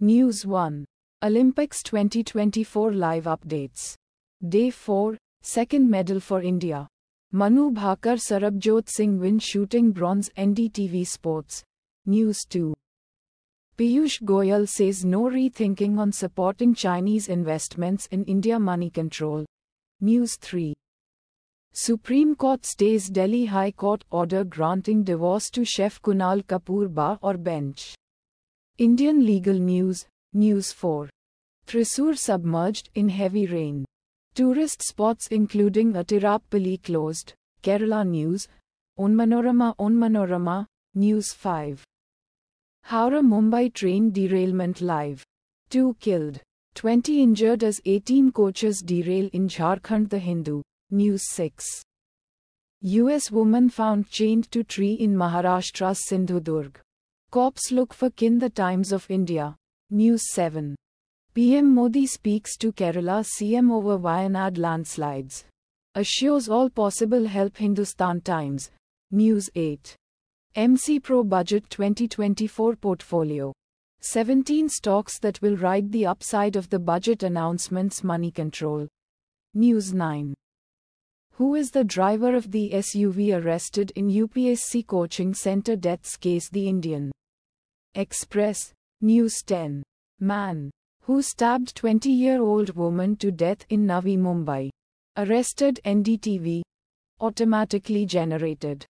News 1. Olympics 2024 live updates. Day 4, second medal for India. Manu Bhaker Sarabjot Singh win shooting bronze NDTV Sports. News 2. Piyush Goyal says no rethinking on supporting Chinese investments in India Moneycontrol. News 3. Supreme Court stays Delhi High Court order granting divorce to chef Kunal Kapur Bar or bench. Indian legal news, News 4. Thrissur submerged in heavy rain. Tourist spots including Athirappilly closed. Kerala News, Onmanorama Onmanorama, News 5. Howrah Mumbai train derailment live. 2 killed. 20 injured as 18 coaches derail in Jharkhand The Hindu, News 6. US woman found chained to tree in Maharashtra's Sindhudurg. Cops look for kin the Times of India. News 7. PM Modi speaks to Kerala CM over Wayanad landslides. Assures all possible help Hindustan Times. News 8. MC Pro Budget 2024 Portfolio. 17 stocks that will ride the upside of the budget announcements Moneycontrol. News 9. Who is the driver of the SUV arrested in UPSC coaching center deaths case The Indian Express, News 10. Man, who stabbed 20 year old woman to death in Navi Mumbai. Arrested NDTV. Automatically generated.